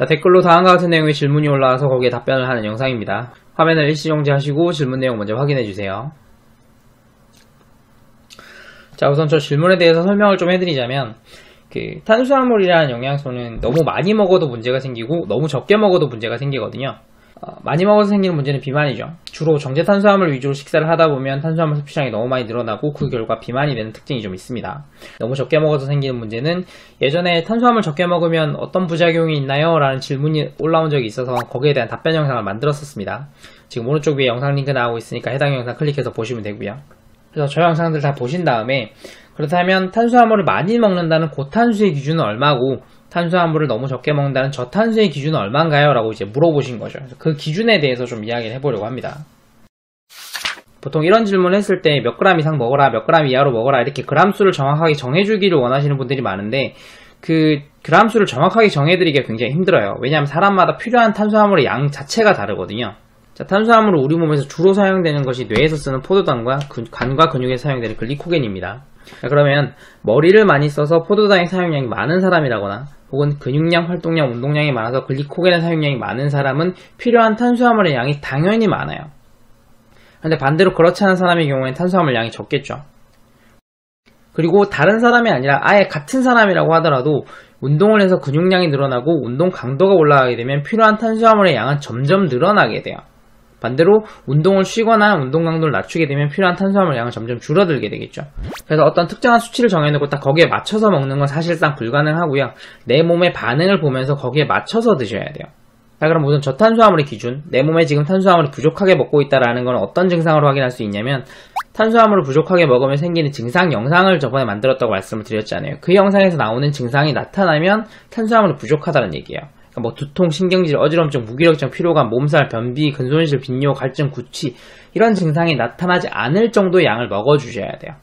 자, 댓글로 다음과 같은 내용의 질문이 올라와서 거기에 답변을 하는 영상입니다. 화면을 일시 정지하시고 질문 내용 먼저 확인해 주세요. 자, 우선 저 질문에 대해서 설명을 좀 해드리자면, 그, 탄수화물이라는 영양소는 너무 많이 먹어도 문제가 생기고, 너무 적게 먹어도 문제가 생기거든요. 어, 많이 먹어서 생기는 문제는 비만이죠. 주로 정제 탄수화물 위주로 식사를 하다 보면 탄수화물 섭취량이 너무 많이 늘어나고 그 결과 비만이 되는 특징이 좀 있습니다. 너무 적게 먹어서 생기는 문제는 예전에 탄수화물 적게 먹으면 어떤 부작용이 있나요? 라는 질문이 올라온 적이 있어서 거기에 대한 답변 영상을 만들었었습니다. 지금 오른쪽 위에 영상 링크 나오고 있으니까 해당 영상 클릭해서 보시면 되고요. 그래서 저 영상들 다 보신 다음에 그렇다면 탄수화물을 많이 먹는다는 고탄수의 기준은 얼마고 탄수화물을 너무 적게 먹는다는 저탄수의 기준은 얼마인가요? 라고 이제 물어보신 거죠. 그 기준에 대해서 좀 이야기를 해보려고 합니다. 보통 이런 질문을 했을 때 몇 그램 이상 먹어라, 몇 그램 이하로 먹어라 이렇게 그램수를 정확하게 정해주기를 원하시는 분들이 많은데 그 그램수를 정확하게 정해드리기가 굉장히 힘들어요. 왜냐하면 사람마다 필요한 탄수화물의 양 자체가 다르거든요. 자, 탄수화물은 우리 몸에서 주로 사용되는 것이 뇌에서 쓰는 포도당과 간과 근육에 사용되는 글리코겐입니다. 자, 그러면 머리를 많이 써서 포도당의 사용량이 많은 사람이라거나 혹은 근육량, 활동량, 운동량이 많아서 글리코겐의 사용량이 많은 사람은 필요한 탄수화물의 양이 당연히 많아요. 근데 반대로 그렇지 않은 사람의 경우에는 탄수화물 양이 적겠죠. 그리고 다른 사람이 아니라 아예 같은 사람이라고 하더라도 운동을 해서 근육량이 늘어나고 운동 강도가 올라가게 되면 필요한 탄수화물의 양은 점점 늘어나게 돼요. 반대로 운동을 쉬거나 운동 강도를 낮추게 되면 필요한 탄수화물 양은 점점 줄어들게 되겠죠. 그래서 어떤 특정한 수치를 정해놓고 딱 거기에 맞춰서 먹는 건 사실상 불가능하고요. 내 몸의 반응을 보면서 거기에 맞춰서 드셔야 돼요. 자 그럼 우선 저탄수화물의 기준, 내 몸에 지금 탄수화물이 부족하게 먹고 있다라는 건 어떤 증상으로 확인할 수 있냐면 탄수화물을 부족하게 먹으면 생기는 증상 영상을 저번에 만들었다고 말씀을 드렸잖아요. 그 영상에서 나오는 증상이 나타나면 탄수화물이 부족하다는 얘기예요. 그러니까 뭐 두통, 신경질, 어지럼증, 무기력증, 피로감, 몸살, 변비, 근손실, 빈뇨, 갈증, 구취 이런 증상이 나타나지 않을 정도의 양을 먹어주셔야 돼요.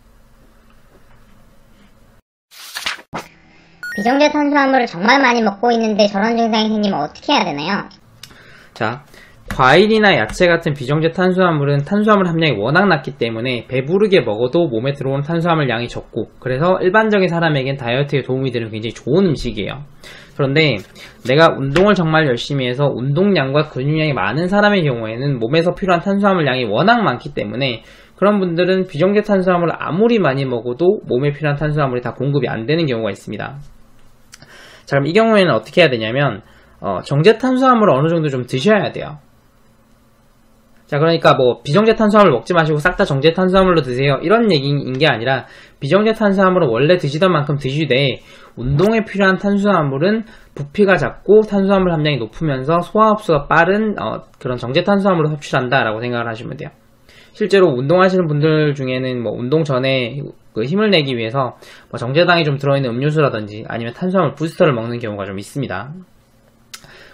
비정제 탄수화물을 정말 많이 먹고 있는데 저런 증상이 생기면 어떻게 해야 되나요? 자, 과일이나 야채 같은 비정제 탄수화물은 탄수화물 함량이 워낙 낮기 때문에 배부르게 먹어도 몸에 들어오는 탄수화물 양이 적고 그래서 일반적인 사람에겐 다이어트에 도움이 되는 굉장히 좋은 음식이에요. 그런데 내가 운동을 정말 열심히 해서 운동량과 근육량이 많은 사람의 경우에는 몸에서 필요한 탄수화물 양이 워낙 많기 때문에 그런 분들은 비정제 탄수화물을 아무리 많이 먹어도 몸에 필요한 탄수화물이 다 공급이 안 되는 경우가 있습니다. 자 그럼 이 경우에는 어떻게 해야 되냐면 어, 정제 탄수화물을 어느 정도 좀 드셔야 돼요. 자, 그러니까 뭐 비정제 탄수화물 먹지 마시고 싹 다 정제 탄수화물로 드세요. 이런 얘기인 게 아니라 비정제 탄수화물은 원래 드시던 만큼 드시되 운동에 필요한 탄수화물은 부피가 작고 탄수화물 함량이 높으면서 소화 흡수가 빠른 어, 그런 정제 탄수화물을 섭취한다라고 생각을 하시면 돼요. 실제로 운동하시는 분들 중에는 뭐 운동 전에 그 힘을 내기 위해서 뭐 정제당이 좀 들어있는 음료수라든지 아니면 탄수화물 부스터를 먹는 경우가 좀 있습니다.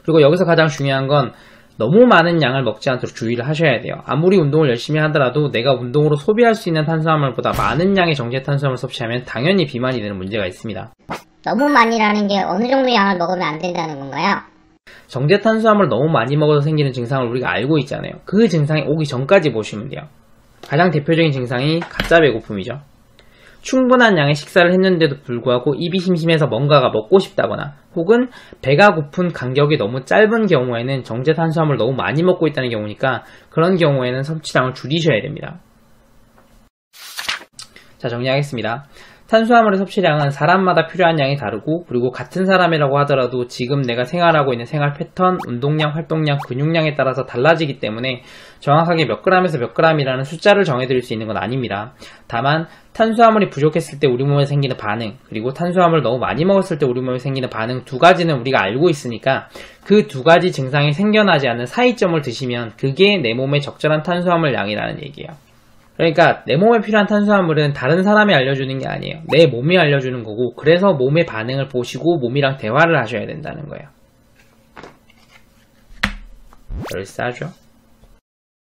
그리고 여기서 가장 중요한 건 너무 많은 양을 먹지 않도록 주의를 하셔야 돼요. 아무리 운동을 열심히 하더라도 내가 운동으로 소비할 수 있는 탄수화물보다 많은 양의 정제 탄수화물 섭취하면 당연히 비만이 되는 문제가 있습니다. 너무 많이라는 게 어느 정도 양을 먹으면 안 된다는 건가요? 정제 탄수화물 너무 많이 먹어서 생기는 증상을 우리가 알고 있잖아요. 그 증상이 오기 전까지 보시면 돼요. 가장 대표적인 증상이 가짜 배고픔이죠. 충분한 양의 식사를 했는데도 불구하고 입이 심심해서 뭔가가 먹고 싶다거나 혹은 배가 고픈 간격이 너무 짧은 경우에는 정제 탄수화물 너무 많이 먹고 있다는 경우니까 그런 경우에는 섭취량을 줄이셔야 됩니다. 자 정리하겠습니다. 탄수화물의 섭취량은 사람마다 필요한 양이 다르고 그리고 같은 사람이라고 하더라도 지금 내가 생활하고 있는 생활 패턴, 운동량, 활동량, 근육량에 따라서 달라지기 때문에 정확하게 몇 그램에서 몇 그램이라는 숫자를 정해드릴 수 있는 건 아닙니다. 다만 탄수화물이 부족했을 때 우리 몸에 생기는 반응 그리고 탄수화물을 너무 많이 먹었을 때 우리 몸에 생기는 반응 두 가지는 우리가 알고 있으니까 그 두 가지 증상이 생겨나지 않는 사이점을 드시면 그게 내 몸에 적절한 탄수화물 양이라는 얘기예요. 그러니까 내 몸에 필요한 탄수화물은 다른 사람이 알려주는 게 아니에요. 내 몸이 알려주는 거고 그래서 몸의 반응을 보시고 몸이랑 대화를 하셔야 된다는 거예요. 열싸죠?